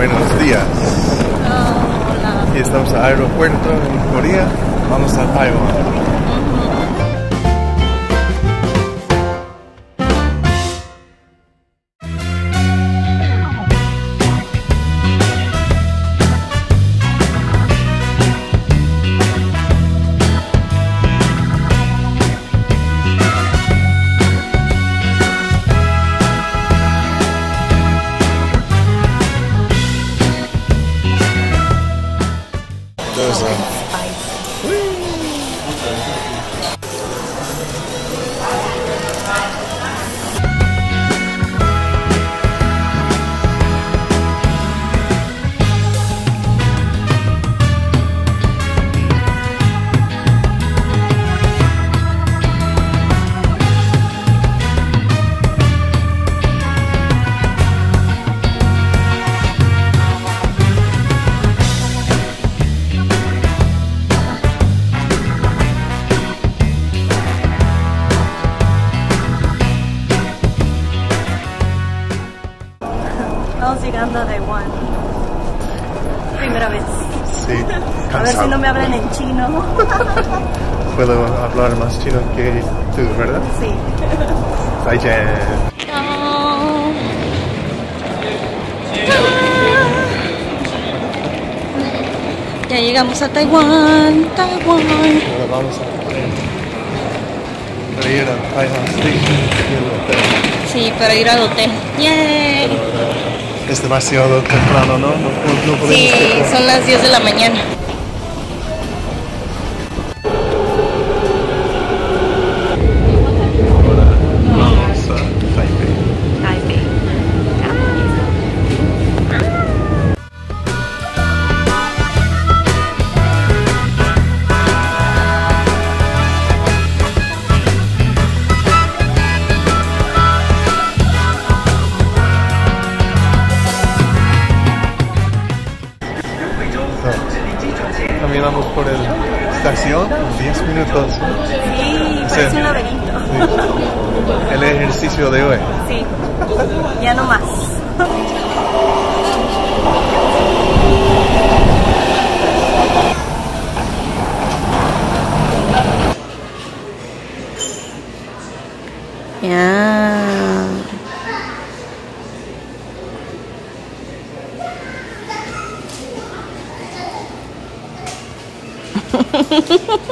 Buenos días. Y estamos al aeropuerto en Corea. Vamos a Taiwán. Entonces, Vamos hablar más chino que tú, ¿verdad? Sí. Ya llegamos a Taiwán, Taiwán. Ahora vamos a para ir a Taiwan Station y el hotel. Sí, para ir al hotel. ¡Yay! Es demasiado temprano, ¿no? No, no, no podemos Sí, son las 10 de la mañana. Minutos. Sí, parece un laberinto. El ejercicio de hoy. Sí, ya no más. Ya.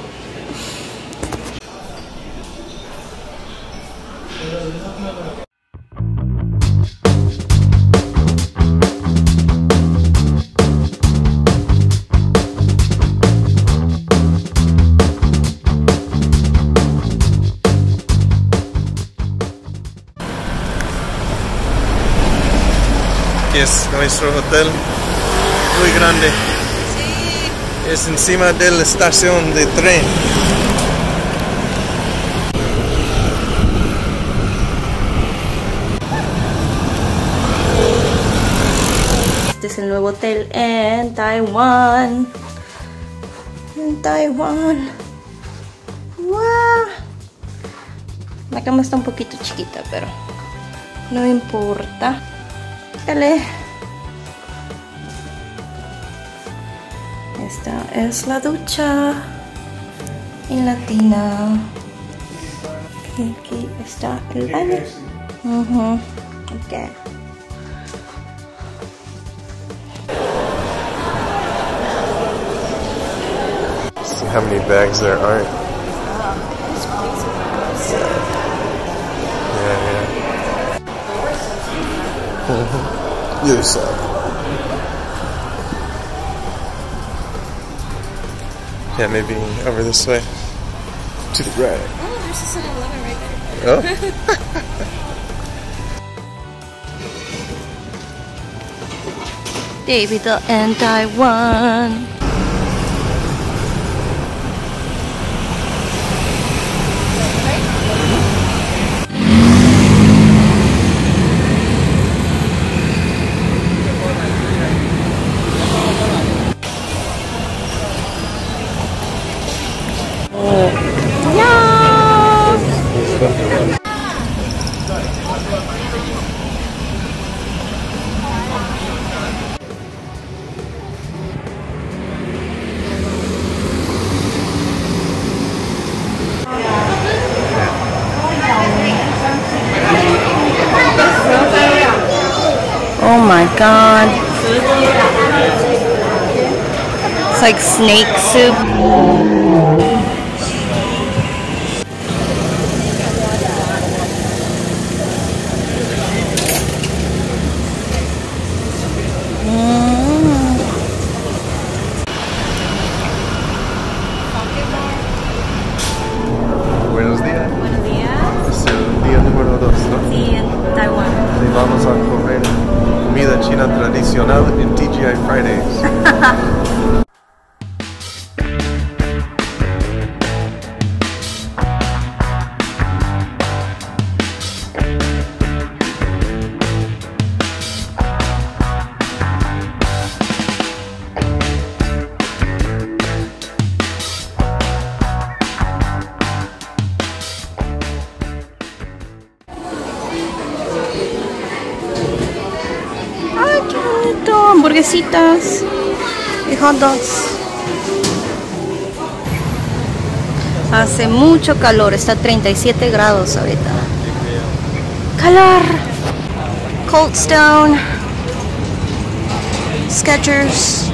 Aquí es nuestro hotel. Muy grande. Es encima de la estación de tren. Este es el nuevo hotel en Taiwán. En Taiwán. ¡Wow! La cama está un poquito chiquita, pero no importa. Dale. Esta es la ducha en la tina. Y aquí está el baño. Ujú, ok. See how many bags there are. Yeah, yeah. The other. Yeah, maybe over this way. To the right. Oh, there's a 7-Eleven right there. Oh. David and I Oh Oh my god. It's like snake soup. Tradicional en TGI Fridays. Hamburguesitas y hot dogs. Hace mucho calor, está a 37 grados ahorita. Calor. Cold Stone. Skechers.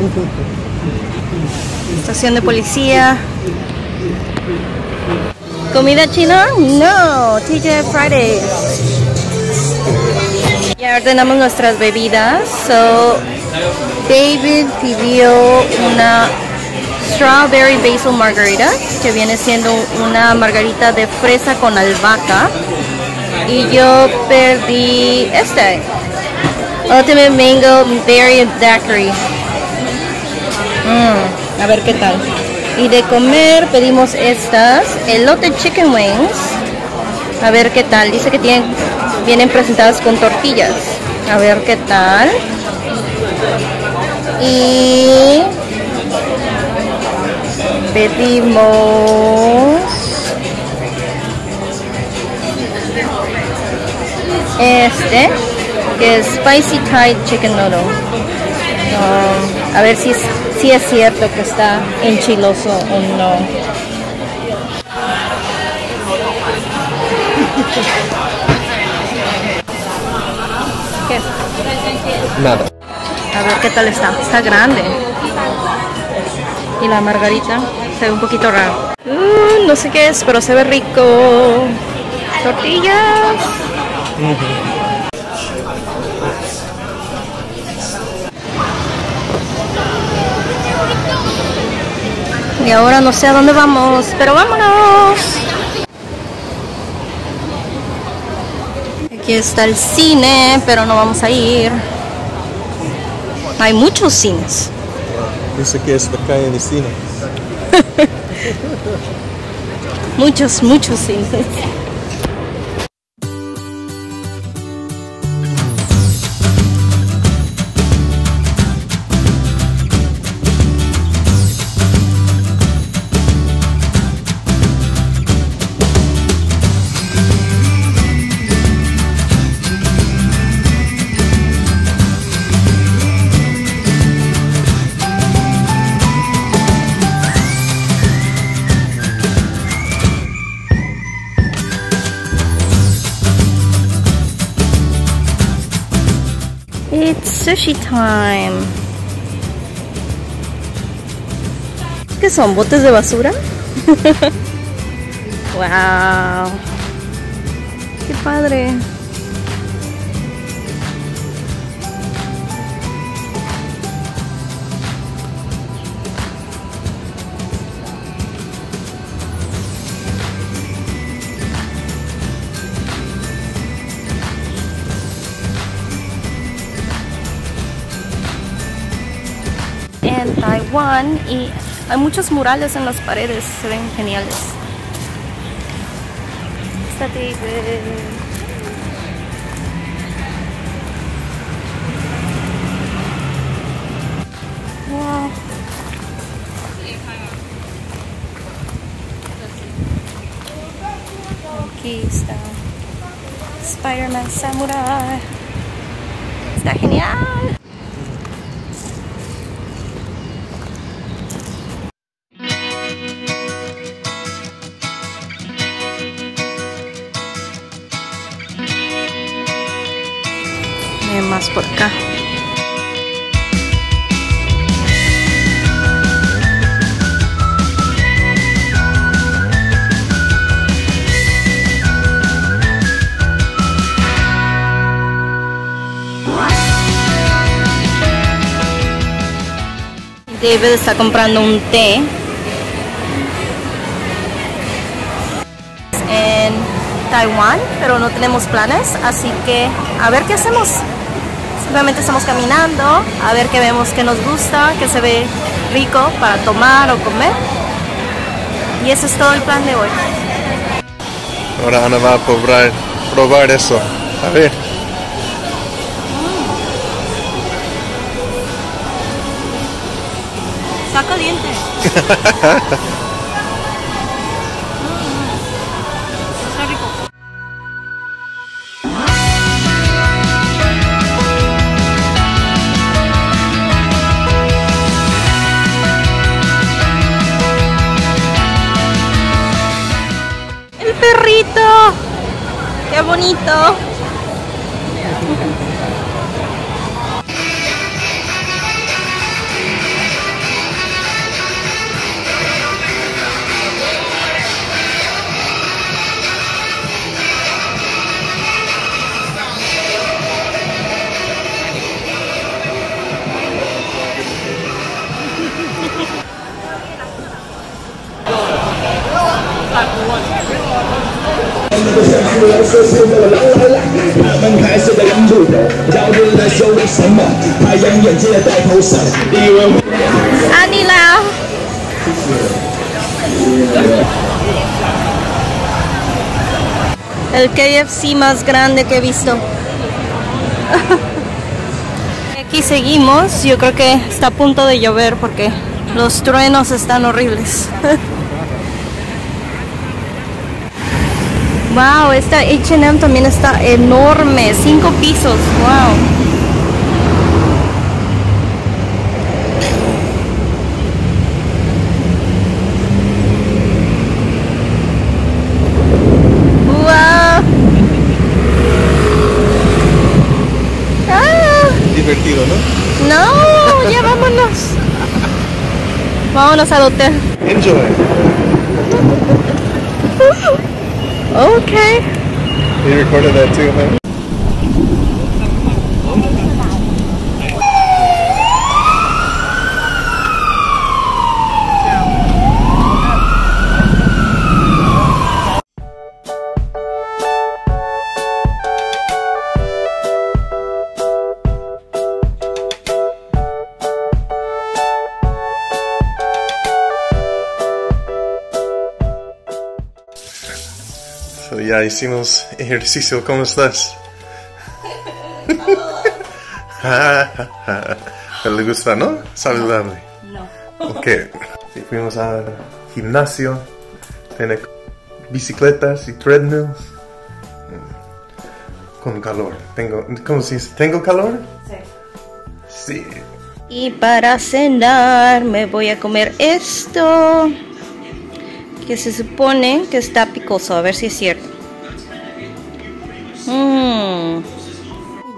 Estación de policía. ¿Comida china? No, TJ Fridays. Ya ordenamos nuestras bebidas. So, David pidió una strawberry basil margarita, que viene siendo una margarita de fresa con albahaca. Y yo pedí este, Ultimate Mango Berry Daiquiri. Mm, a ver qué tal. Y de comer pedimos estas, elote chicken wings. A ver qué tal. Dice que tienen, vienen presentadas con tortillas. A ver qué tal. Y pedimos este, que es Spicy Thai Chicken Noodle. Um, a ver si es, si es cierto que está enchiloso o no. Nada. A ver qué tal está. Está grande. Y la margarita se ve un poquito raro. Uh, no sé qué es, pero se ve rico. Tortillas. Y ahora no sé a dónde vamos, pero vámonos. Aquí está el cine, pero no vamos a ir. Hay muchos cines. Dice que es la calle de cine. Muchos, muchos cines. It's sushi time. ¿Qué son? ¿Botes de basura? wow. Qué padre. En Taiwán y hay muchos murales en las paredes, se ven geniales. Wow. Aquí está Spider-Man Samurai. Está genial. Por acá. David está comprando un té en Taiwán, pero no tenemos planes, así que a ver qué hacemos. Simplemente estamos caminando, a ver qué vemos que nos gusta, que se ve rico para tomar o comer. Y ese es todo el plan de hoy. Ahora Ana va a probar, probar eso. A ver. Está caliente. 都 Qué bonito. Anila. El KFC más grande que he visto. Aquí seguimos. Yo creo que está a punto de llover porque los truenos están horribles. Wow, esta H&M también está enorme, cinco pisos. Wow. Vámonos al hotel. Enjoy. Okay. You recorded that too, man? Ya hicimos ejercicio. ¿Cómo estás? Le gusta, ¿no? Saludable. No. Ok. Sí, fuimos al gimnasio. Tiene bicicletas y treadmills. Mm. Con calor. Tengo, ¿Cómo se dice? ¿Tengo calor? Sí. Y para cenar me voy a comer esto. Que se supone que está picoso. A ver si es cierto. Mm.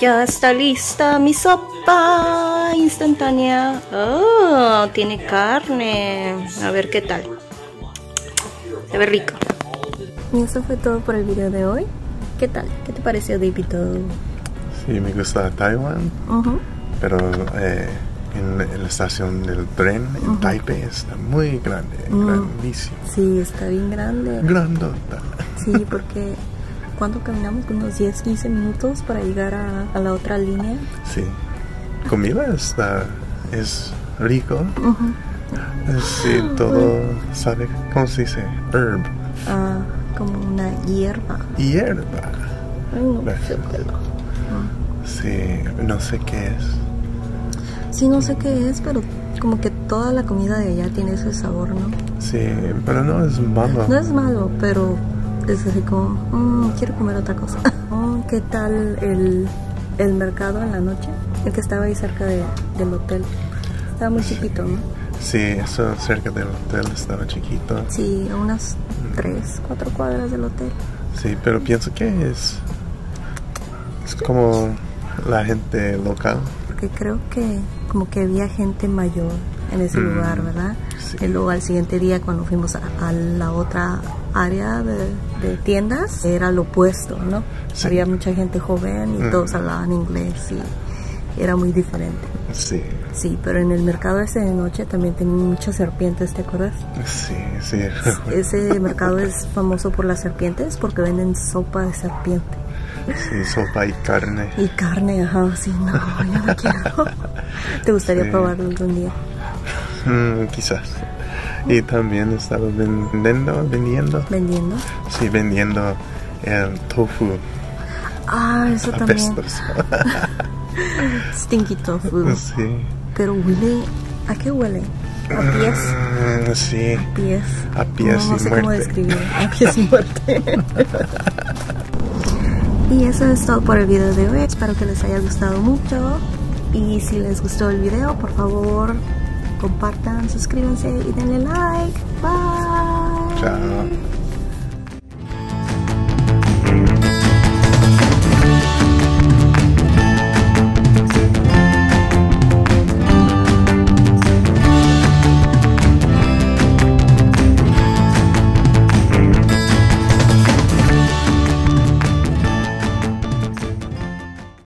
Ya está lista mi sopa instantánea. Oh, tiene carne. A ver qué tal. Se ve rico. Y eso fue todo por el video de hoy. ¿Qué tal? ¿Qué te pareció, David? Sí, me gusta Taiwán. Ujú. Pero eh, en, en la estación del tren en Taipei está muy grande, grandísimo. Sí, está bien grande. Grandota. Sí, porque ¿cuánto caminamos? Unos 10, 15 minutos para llegar a, a la otra línea. Sí. Comida está, es rico. Sí, todo sabe, ¿cómo se dice? Herb. Ah, como una hierba. Hierba. Ay, no pero- Sí, no sé qué es. Sí, no sé qué es, pero como que toda la comida de allá tiene ese sabor, ¿no? Sí, pero no es malo. No es malo, pero es así como, "Mm, quiero comer otra cosa. Oh, ¿Qué tal el, el mercado en la noche? El que estaba ahí cerca de- del hotel. Estaba muy chiquito, ¿no? Sí, eso cerca del hotel estaba chiquito. Sí, a unas 3, 4 cuadras del hotel. Sí, pero pienso que es. Es como la gente local. Porque creo que como que había gente mayor en ese Mm, lugar, ¿verdad? sí. Y luego al siguiente día cuando fuimos a, a la otra área de, de tiendas, era lo opuesto, ¿no? Sí. Había mucha gente joven y Mm. todos hablaban inglés y era muy diferente. Sí, Sí, pero en el mercado ese de noche también tenían muchas serpientes, ¿te acuerdas? sí, sí. Ese mercado es famoso por las serpientes porque venden sopa de serpiente. Sí, sopa y carne. Y carne, ajá, sí, no, yo no quiero. ¿Te gustaría Sí. probarlo algún día? Mm, quizás. Y también estaba vendiendo, vendiendo, Vendiendo. sí, vendiendo el tofu Ah, eso también. apestoso. Stinky tofu. Sí. Pero huele. ¿A qué huele? A pies. Mm, sí, Pies. A pies no, no y sé cómo describir. A pies y muerte. y eso es todo por el video de hoy. Espero que les haya gustado mucho. Y si les gustó el video, por favor, compartan, suscríbanse y denle like. Bye. chao.